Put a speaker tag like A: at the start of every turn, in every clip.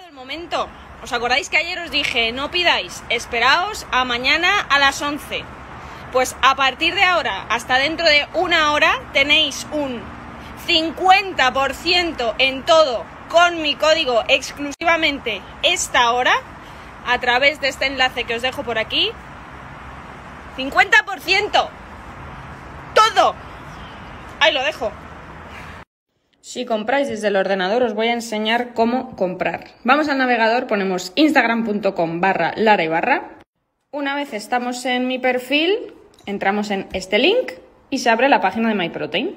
A: llegado momento. ¿Os acordáis que ayer os dije, no pidáis, esperaos a mañana a las 11? Pues a partir de ahora, hasta dentro de una hora, tenéis un 50% en todo con mi código exclusivamente esta hora a través de este enlace que os dejo por aquí. 50%. Todo. Ahí lo dejo. Si compráis desde el ordenador os voy a enseñar cómo comprar. Vamos al navegador, ponemos instagram.com barra lara y barra. Una vez estamos en mi perfil, entramos en este link y se abre la página de MyProtein.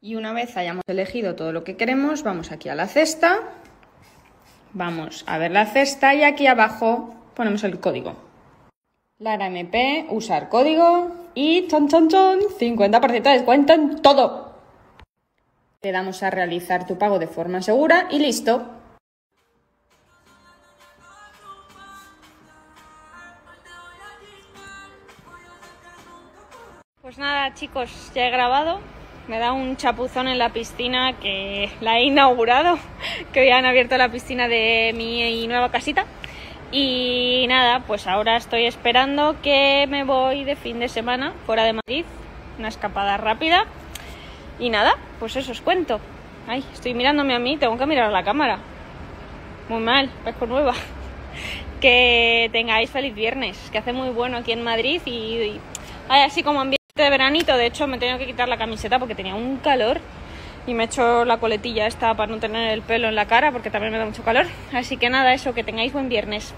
A: Y una vez hayamos elegido todo lo que queremos, vamos aquí a la cesta, vamos a ver la cesta y aquí abajo ponemos el código. Lara MP, usar código y chon chon chon, 50% de descuento en todo. Le damos a realizar tu pago de forma segura y listo. Pues nada chicos, ya he grabado. Me da un chapuzón en la piscina que la he inaugurado, que hoy han abierto la piscina de mi nueva casita. Y nada, pues ahora estoy esperando que me voy de fin de semana fuera de Madrid, una escapada rápida y nada, pues eso os cuento. Ay, estoy mirándome a mí, tengo que mirar a la cámara. Muy mal, pesco nueva. Que tengáis feliz viernes, que hace muy bueno aquí en Madrid y, hay así como ambiente de veranito. De hecho, me he tenido que quitar la camiseta porque tenía un calor y me he hecho la coletilla esta para no tener el pelo en la cara porque también me da mucho calor. Así que nada, eso, que tengáis buen viernes.